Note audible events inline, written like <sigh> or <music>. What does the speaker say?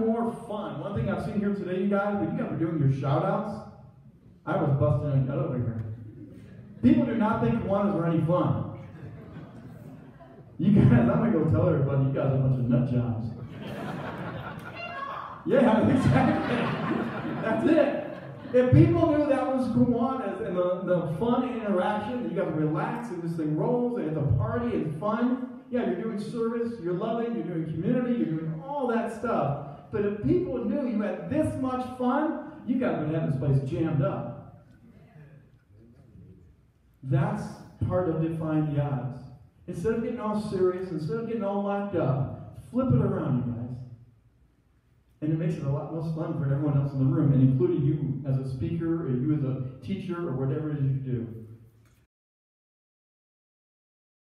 more fun. One thing I've seen here today, you guys, when you guys are doing your shout outs, I was busting a gut over here. People do not think Kiwanis are any fun. You guys, I'm gonna go tell everybody you guys are a bunch of nut jobs. yeah, <laughs> exactly. That's it. If people knew that was Kiwanis and the, the fun interaction, you got to relax and this thing rolls and it's a party and fun. Yeah, you're doing service, you're loving, you're doing community, you're doing all that stuff. But if people knew you had this much fun, you guys would have this place jammed up. That's part of defying the odds. Instead of getting all serious, instead of getting all locked up, flip it around, you guys. And it makes it a lot less fun for everyone else in the room, and including you as a speaker, or you as a teacher, or whatever it is you do.